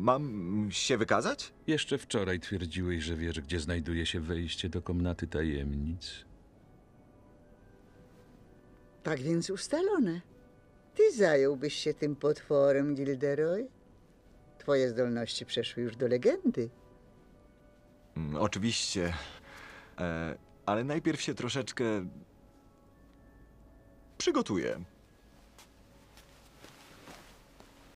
mam się wykazać? Jeszcze wczoraj twierdziłeś, że wiesz, gdzie znajduje się wejście do komnaty tajemnic. Tak więc ustalone. Ty zająłbyś się tym potworem, Gilderoy? Twoje zdolności przeszły już do legendy. Mm, Oczywiście. E, ale najpierw się troszeczkę przygotuję.